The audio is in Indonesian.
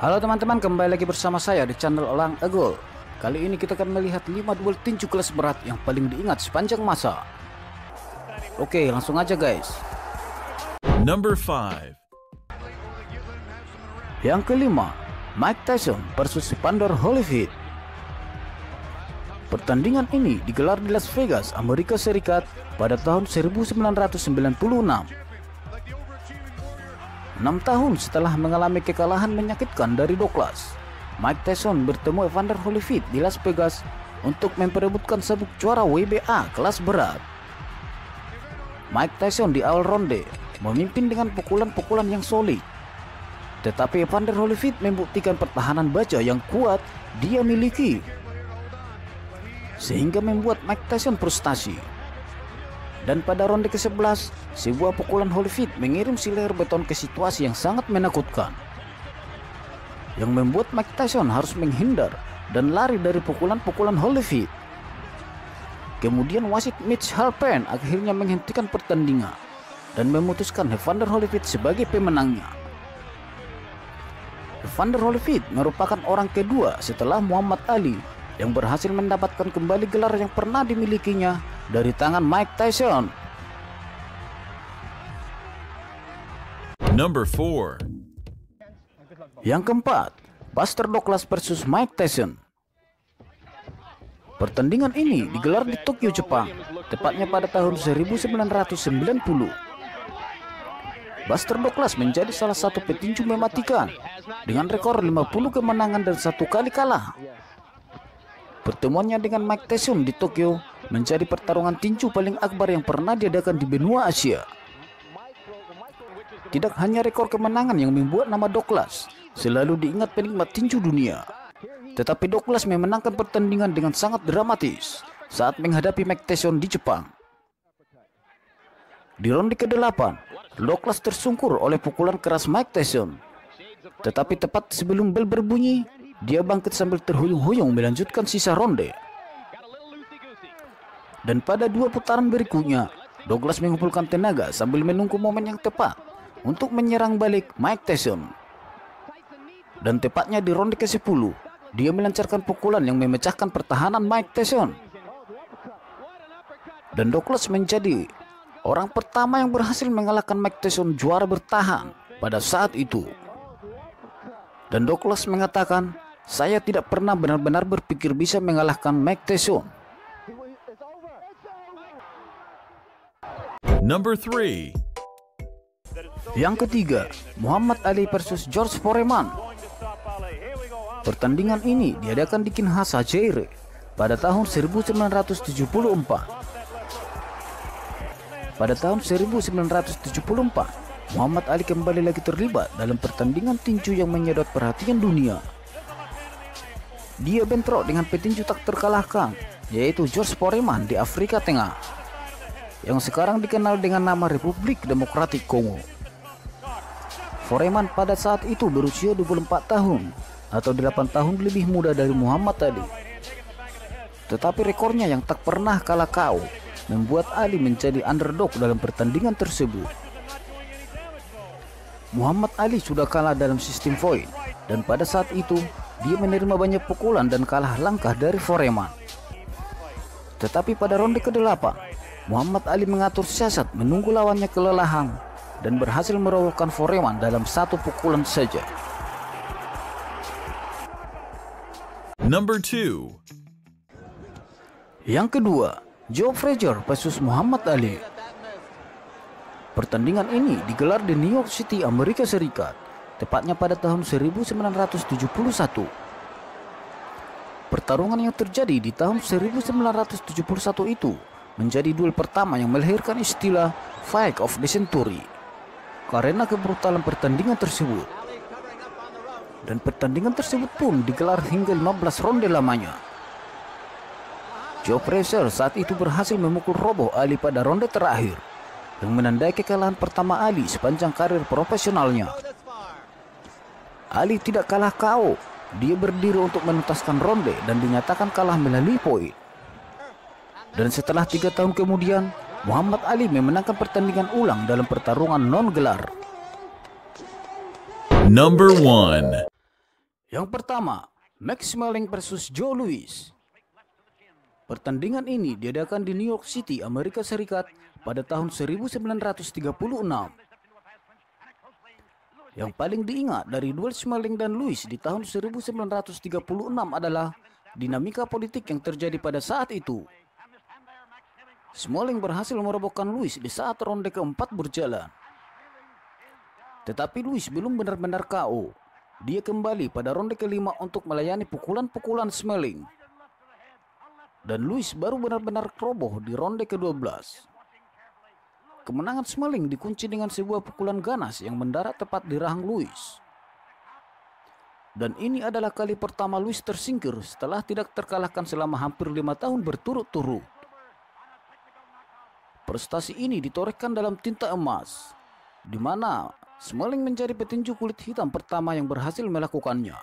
Halo teman-teman, kembali lagi bersama saya di channel Elang Agol. Kali ini kita akan melihat 5 duel tinju kelas berat yang paling diingat sepanjang masa. Oke, langsung aja guys. Number 5. Yang kelima, Mike Tyson versus Evander Holyfield. Pertandingan ini digelar di Las Vegas, Amerika Serikat pada tahun 1996. Enam tahun setelah mengalami kekalahan menyakitkan dari Douglas, Mike Tyson bertemu Evander Holyfield di Las Vegas untuk memperebutkan sabuk juara WBA kelas berat. Mike Tyson di awal ronde memimpin dengan pukulan-pukulan yang solid. Tetapi Evander Holyfield membuktikan pertahanan baja yang kuat dia miliki. Sehingga membuat Mike Tyson frustasi dan pada ronde ke-11, sebuah pukulan Holyfield mengirim si leher beton ke situasi yang sangat menakutkan. Yang membuat Mike Tyson harus menghindar dan lari dari pukulan-pukulan Holyfield. Kemudian wasit Mitch Halpern akhirnya menghentikan pertandingan dan memutuskan Evander Holyfield sebagai pemenangnya. Evander Holyfield merupakan orang kedua setelah Muhammad Ali yang berhasil mendapatkan kembali gelar yang pernah dimilikinya dari tangan Mike Tyson. Number 4. Yang keempat, Buster Douglas versus Mike Tyson. Pertandingan ini digelar di Tokyo, Jepang, tepatnya pada tahun 1990. Buster Douglas menjadi salah satu petinju mematikan dengan rekor 50 kemenangan dan satu kali kalah. Pertemuannya dengan Mike Tyson di Tokyo menjadi pertarungan tinju paling akbar yang pernah diadakan di benua Asia. Tidak hanya rekor kemenangan yang membuat nama Douglas selalu diingat penikmat tinju dunia, tetapi Douglas memenangkan pertandingan dengan sangat dramatis saat menghadapi Mike Tyson di Jepang. Di ronde ke-8, Douglas tersungkur oleh pukulan keras Mike Tyson. Tetapi tepat sebelum bel berbunyi, dia bangkit sambil terhuyung-huyung melanjutkan sisa ronde. Dan pada dua putaran berikutnya, Douglas mengumpulkan tenaga sambil menunggu momen yang tepat untuk menyerang balik Mike Tyson. Dan tepatnya di ronde ke-10, dia melancarkan pukulan yang memecahkan pertahanan Mike Tyson. Dan Douglas menjadi orang pertama yang berhasil mengalahkan Mike Tyson juara bertahan pada saat itu. Dan Douglas mengatakan, saya tidak pernah benar-benar berpikir bisa mengalahkan Mike Tyson. Number 3. Yang ketiga, Muhammad Ali versus George Foreman. Pertandingan ini diadakan di Kinshasa, Zaire pada tahun 1974. Pada tahun 1974, Muhammad Ali kembali lagi terlibat dalam pertandingan tinju yang menyedot perhatian dunia. Dia bentrok dengan petinju tak terkalahkan, yaitu George Foreman di Afrika Tengah, yang sekarang dikenal dengan nama Republik Demokratik Kongo. Foreman pada saat itu berusia 24 tahun atau 8 tahun lebih muda dari Muhammad Ali. Tetapi rekornya yang tak pernah kalah kau membuat Ali menjadi underdog dalam pertandingan tersebut. Muhammad Ali sudah kalah dalam sistem point dan pada saat itu dia menerima banyak pukulan dan kalah langkah dari Foreman. Tetapi pada ronde ke-8, Muhammad Ali mengatur siasat menunggu lawannya kelelahan dan berhasil merobohkan Foreman dalam satu pukulan saja. Number 2. Yang kedua, Joe Frazier versus Muhammad Ali. Pertandingan ini digelar di New York City, Amerika Serikat, tepatnya pada tahun 1971. Pertarungan yang terjadi di tahun 1971 itu menjadi duel pertama yang melahirkan istilah Fight of the Century karena kebrutalan pertandingan tersebut. Dan pertandingan tersebut pun digelar hingga 15 ronde lamanya. Joe Frazier saat itu berhasil memukul roboh Ali pada ronde terakhir yang menandai kekalahan pertama Ali sepanjang karir profesionalnya. Ali tidak kalah KO. Dia berdiri untuk menuntaskan ronde dan dinyatakan kalah melalui poin. Dan setelah tiga tahun kemudian, Muhammad Ali memenangkan pertandingan ulang dalam pertarungan non-gelar. Number 1. Yang pertama, Max Smelling versus Joe Louis. Pertandingan ini diadakan di New York City, Amerika Serikat pada tahun 1936. Yang paling diingat dari duel Smelling dan Louis di tahun 1936 adalah dinamika politik yang terjadi pada saat itu. Smalling berhasil merobohkan Louis di saat ronde keempat berjalan. Tetapi Louis belum benar-benar KO. Dia kembali pada ronde kelima untuk melayani pukulan-pukulan Smalling. Dan Louis baru benar-benar roboh di ronde ke-12. Kemenangan Smalling dikunci dengan sebuah pukulan ganas yang mendarat tepat di rahang Louis. Dan ini adalah kali pertama Louis tersingkir setelah tidak terkalahkan selama hampir lima tahun berturut-turut. Prestasi ini ditorehkan dalam tinta emas, di mana Smalling menjadi petinju kulit hitam pertama yang berhasil melakukannya.